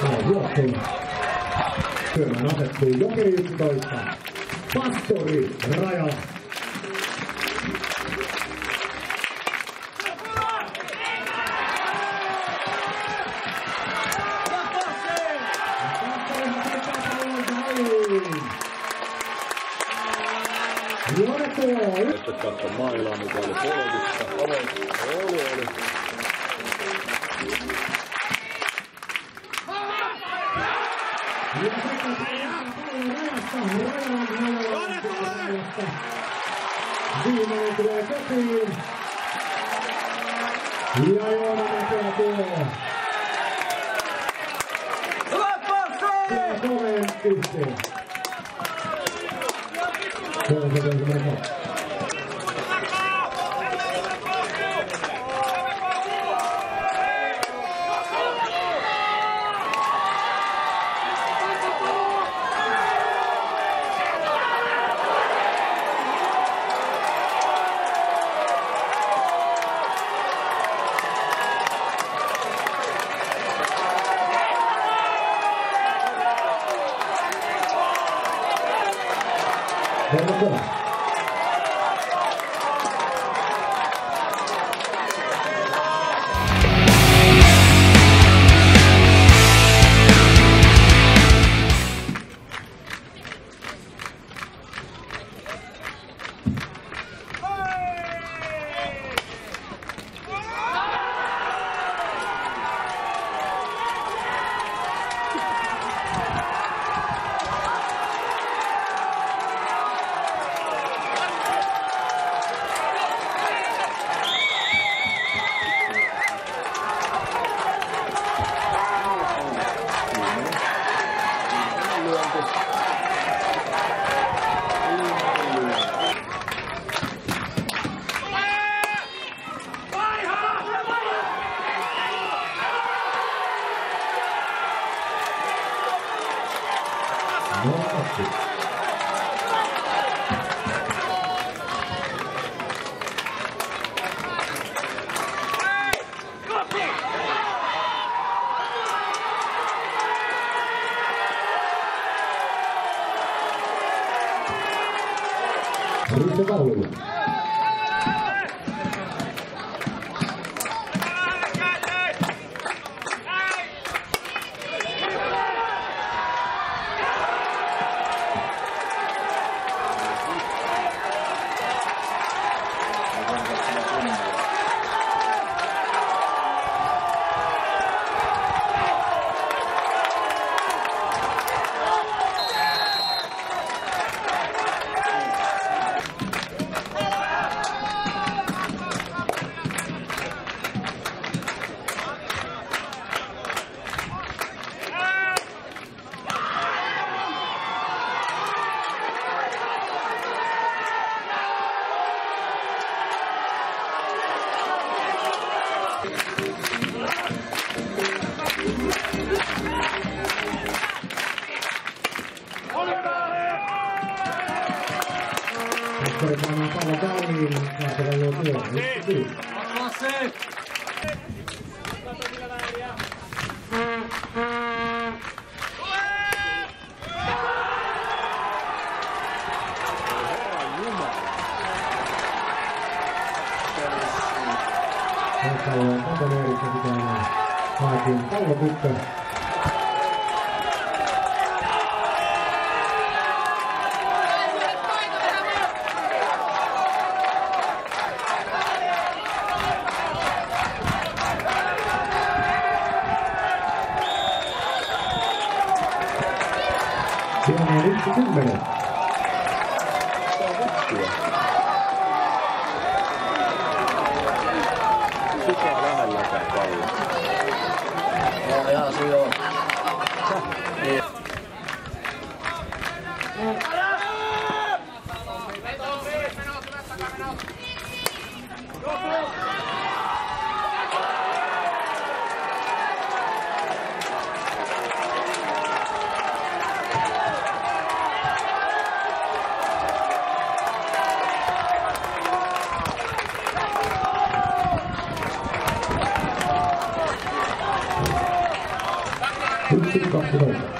Tämä juoksun. Syömään asettuu Jokeri 11. Pastori Raja. Katso mailaa, mikä oli polvissa. Oli, oli. Viimeinen tulee kotiin. Ja Joona Mäkelä tulee. Tulee kolmeen pisteen. Kolme ensimmäinen kaksi. Kolme Thank you. 我告诉 pallon väliin. Kartela luo tuo. Yksi viisi. Pallo on Katonerissä pitää Haakin 是这个人。是漂亮还是难看？哦，杨老师哟。クッキーカップラーメン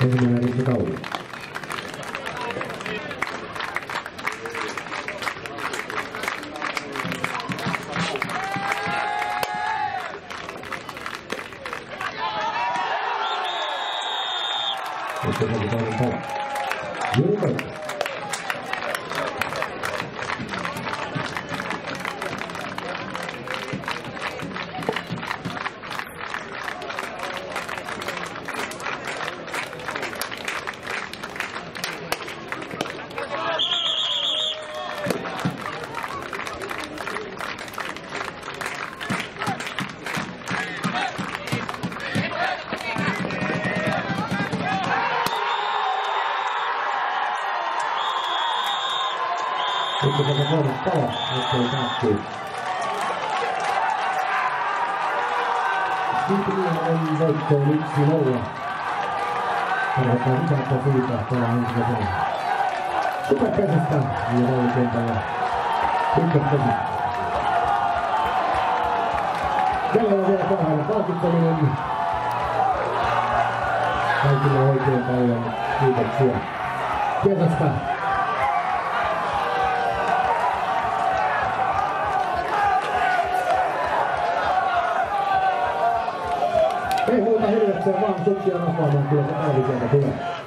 同志们，大家知道我。我叫吴东汉，湖北的。Sitten se on kolmas pala. Ottelu päättyy. Sipilä on voittoon 1-0. Tarvitaan lisätä siitä tuolla ensimmäisenä. Superpesistä ja valiokentällä. Ykköspesi. Kello on vielä kohdalla palkittaminen. Kaikille oikein paljon. se vaan suksia napaamaan kyllä se Aavikenta tulee.